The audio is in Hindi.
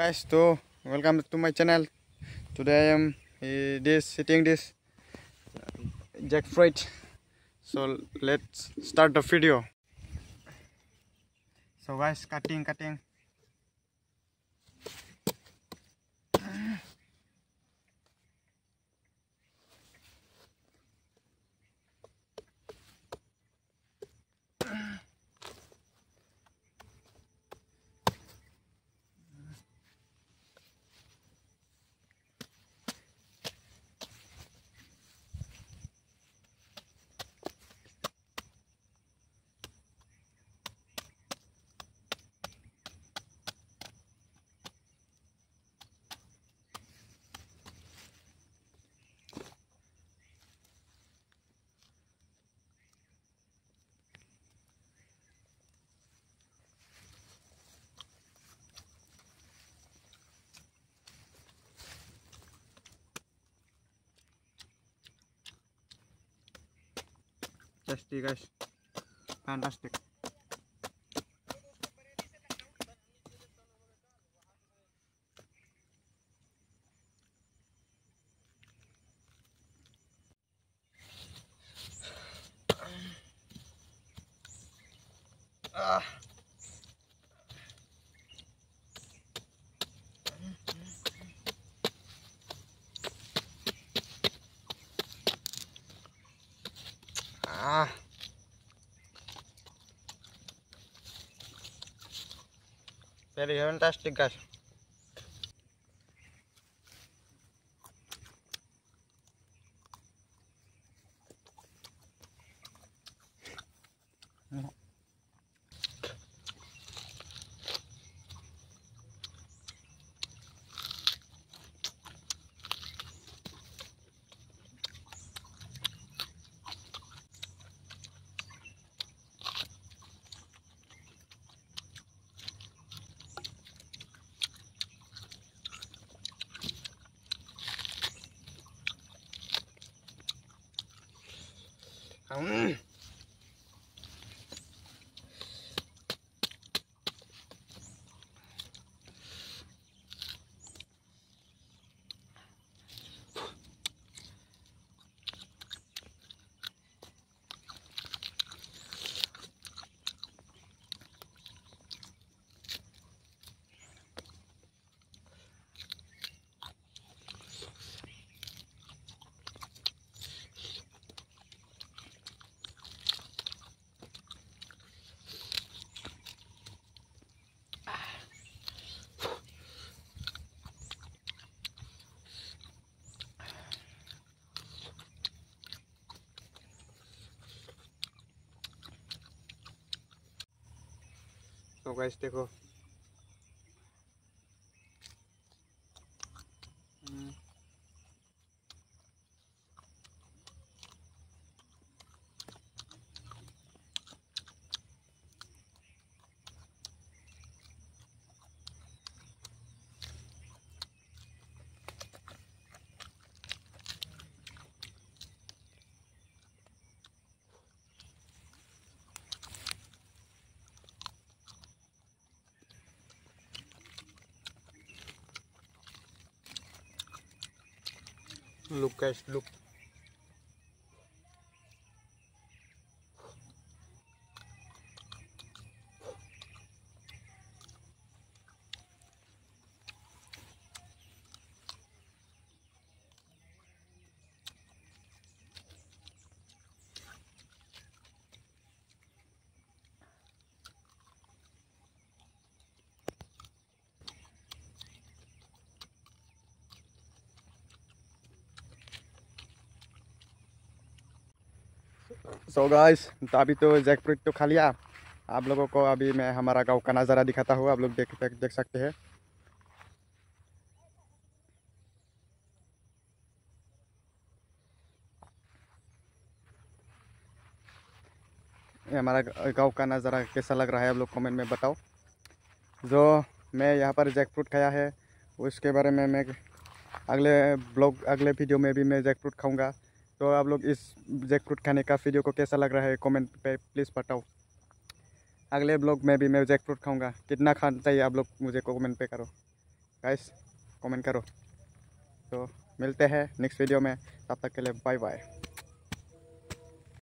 guys so welcome to my channel. Today i am uh, this sitting this jackfruit so let's start the video. So guys cutting cutting tasty guys fantastic Sería fantástico. Hum. तो गैस देखो। Look guys look so guys तो अभी तो जैकफ्रूट तो खा लिया। आप लोगों को अभी मैं हमारा गाँव का नज़ारा दिखाता हूँ। आप लोग देख देख सकते हैं। हमारा गाँव का नज़ारा कैसा लग रहा है आप लोग कमेंट में बताओ। जो मैं यहाँ पर जैकफ्रूट खाया है। उसके बारे में मैं अगले ब्लॉग, अगले वीडियो में भी मैं जैकफ्रूट खाऊँगा। तो आप लोग इस जैक फ्रूट खाने का वीडियो को कैसा लग रहा है कमेंट पे प्लीज़ बताओ। अगले ब्लॉग में भी मैं जैक फ्रूट खाऊँगा। कितना खाना चाहिए आप लोग मुझे कमेंट पे करो। गाइस कमेंट करो। तो मिलते हैं नेक्स्ट वीडियो में। तब तक के लिए बाय बाय